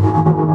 you